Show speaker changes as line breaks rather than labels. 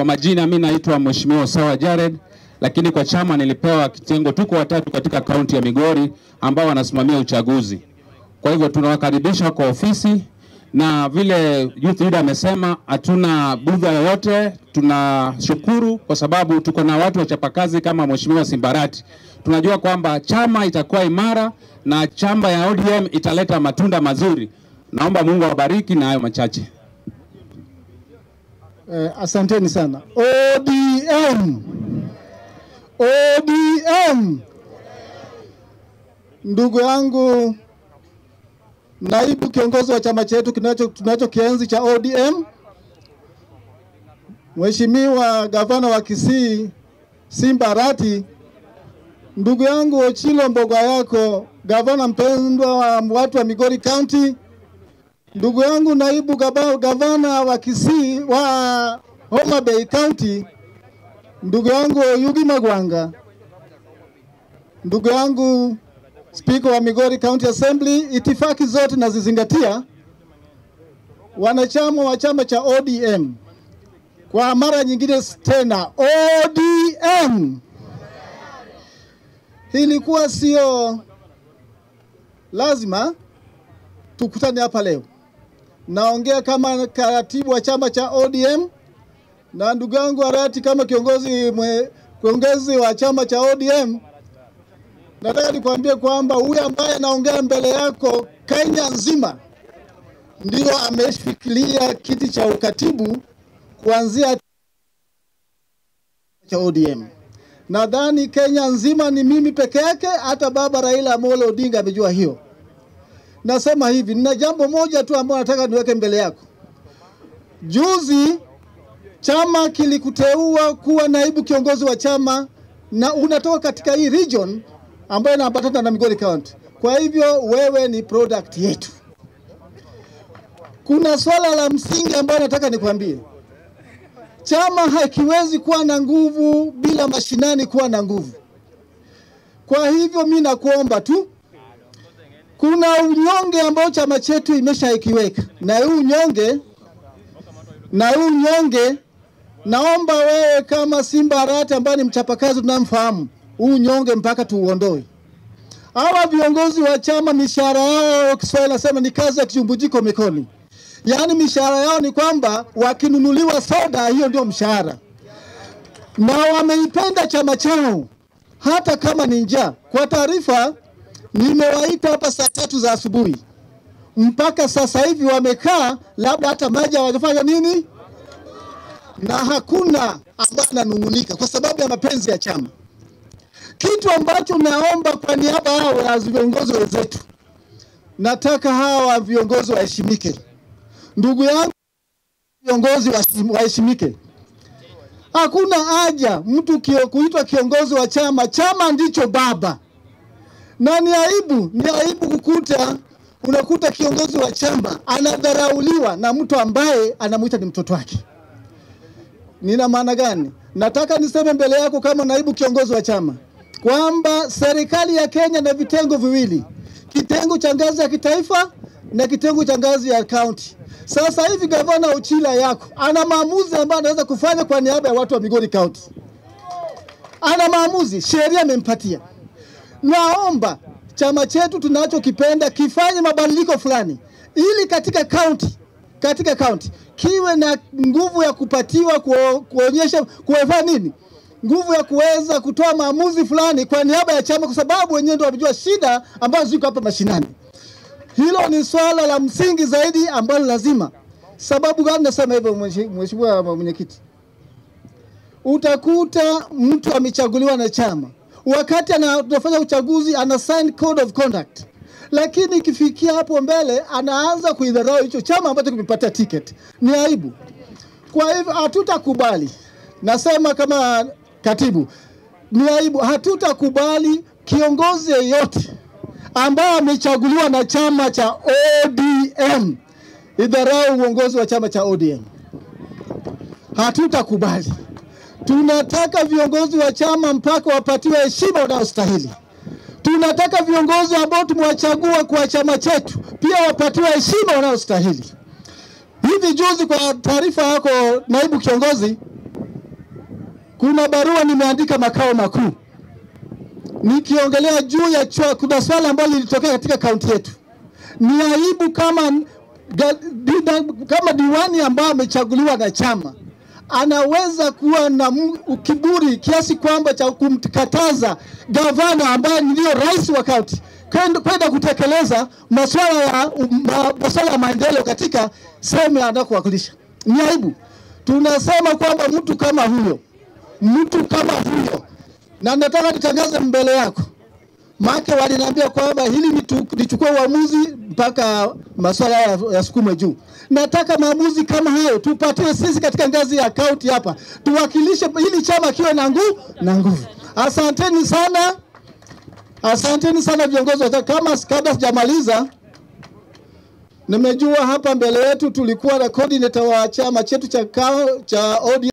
Kwa majina mimi naitwa Mheshimiwa Sawa Jared, lakini kwa chama nilipewa kitengo, tuko watatu katika kaunti ya Migori ambao wanasimamia uchaguzi. Kwa hivyo tunawakaribisha kwa ofisi, na vile youth leader amesema, hatuna budha yoyote. Tunashukuru kwa sababu tuko na watu wachapakazi kama Mheshimiwa Simbarati. Tunajua kwamba chama itakuwa imara na chama ya ODM italeta matunda mazuri. Naomba Mungu awabariki na hayo machache.
Eh, asanteni sana. ODM. ODM. Ndugu yangu naibu kiongozi wa chama chetu kinacho tunachokienzi cha ODM, Mheshimiwa gavana wa Kisii Simba Arati, ndugu yangu Ochilo Mboga yako gavana mpendwa wa watu wa Migori County, ndugu yangu naibu gavana wa Kisii wa Homa Bay County, ndugu yangu Oyugi Magwanga, ndugu yangu spika wa Migori County Assembly, itifaki zote nazizingatia. Wanachama wa chama cha ODM, kwa mara nyingine tena ODM, ilikuwa sio lazima tukutane hapa leo. Naongea kama katibu wa chama cha ODM na ndugu yangu Arati kama kiongozi mwe, kiongozi wa chama cha ODM. Nataka nikwambie kwamba huyu ambaye anaongea mbele yako Kenya nzima ndio ameshikilia kiti cha ukatibu kuanzia cha ODM. Nadhani Kenya nzima ni mimi peke yake, hata baba Raila Amolo Odinga amejua hiyo. Nasema hivi, nina jambo moja tu ambalo nataka niweke mbele yako. Juzi chama kilikuteua kuwa naibu kiongozi wa chama na unatoka katika hii region ambayo inaambatana na Migori County. Kwa hivyo wewe ni product yetu. Kuna swala la msingi ambayo nataka nikwambie. Chama hakiwezi kuwa na nguvu bila mashinani kuwa na nguvu. Kwa hivyo mi nakuomba tu kuna unyonge ambao chama chetu imeshaikiweka, na huu unyonge na huu unyonge, naomba wewe kama Simba Arati ambaye ni mchapakazi tunamfahamu, huu unyonge mpaka tuuondoe. Hawa viongozi wa chama mishahara yao, Kiswahili nasema ni kazi ya kichumbujiko mikoni, yaani mishahara yao ni kwamba wakinunuliwa soda, hiyo ndio mshahara, na wameipenda chama chao hata kama ni njaa. Kwa taarifa Nimewaita hapa saa tatu za asubuhi, mpaka sasa hivi wamekaa, labda hata maji hawajafanya nini, na hakuna ambaye ananung'unika kwa sababu ya mapenzi ya chama. Kitu ambacho naomba kwa niaba yao ya viongozi wenzetu, nataka hawa viongozi waheshimike. Ndugu yangu, viongozi waheshimike. Hakuna haja mtu kuitwa kiongozi wa chama. Chama ndicho baba na ni aibu, ni aibu kukuta unakuta kiongozi wa chama anadharauliwa na mtu ambaye anamwita ni mtoto wake. Nina maana gani? Nataka niseme mbele yako kama naibu kiongozi wa chama kwamba serikali ya Kenya na vitengo viwili, kitengo cha ngazi ya kitaifa na kitengo cha ngazi ya kaunti. Sasa hivi gavana Uchila yako ana maamuzi ambayo anaweza kufanya kwa niaba ya watu wa Migori County, ana maamuzi, sheria imempatia naomba chama chetu tunachokipenda kifanye mabadiliko fulani ili katika kaunti katika kaunti kiwe na nguvu ya kupatiwa kuonyesha kuweza nini nguvu ya kuweza kutoa maamuzi fulani kwa niaba ya chama, kwa sababu wenyewe ndio wamejua shida ambazo ziko hapa mashinani. Hilo ni swala la msingi zaidi ambalo lazima. Sababu gani nasema hivyo, mheshimiwa mwenyekiti? Utakuta mtu amechaguliwa na chama wakati anafanya uchaguzi ana sign code of conduct, lakini ikifikia hapo mbele anaanza kuidharau hicho chama ambacho kimepatia ticket. Ni aibu. Kwa hivyo hatutakubali, nasema kama katibu, ni aibu. Hatutakubali kiongozi yeyote ambaye amechaguliwa na chama cha ODM idharau uongozi wa chama cha ODM. Hatutakubali. Tunataka viongozi wa chama mpaka wapatiwe heshima wanayostahili. Tunataka viongozi ambao tumewachagua kwa chama chetu pia wapatiwe heshima wanayostahili. Hivi juzi, kwa taarifa yako naibu kiongozi, kuna barua nimeandika makao makuu nikiongelea juu ya chwa, kuna swala ambalo lilitokea katika kaunti yetu. Ni aibu kama, kama diwani ambaye amechaguliwa na chama anaweza kuwa na kiburi kiasi kwamba cha kumkataza gavana ambaye ndiyo rais wa kaunti kwenda kwenda kutekeleza masuala ya masuala ya maendeleo katika sehemu anakowakilisha. Ni aibu. Tunasema kwamba mtu kama huyo, mtu kama huyo, na nataka nitangaze mbele yako make waliniambia kwamba hili nichukue uamuzi mpaka masuala ya, ya sukume juu. Nataka maamuzi kama hayo tupatie sisi katika ngazi ya kaunti hapa, tuwakilishe hili chama kiwe na nguvu na nguvu. Asanteni sana, asanteni sana viongozi wote. Kama kabla sijamaliza, nimejua hapa mbele yetu tulikuwa na coordinator wa chama chetu cha, cha ODM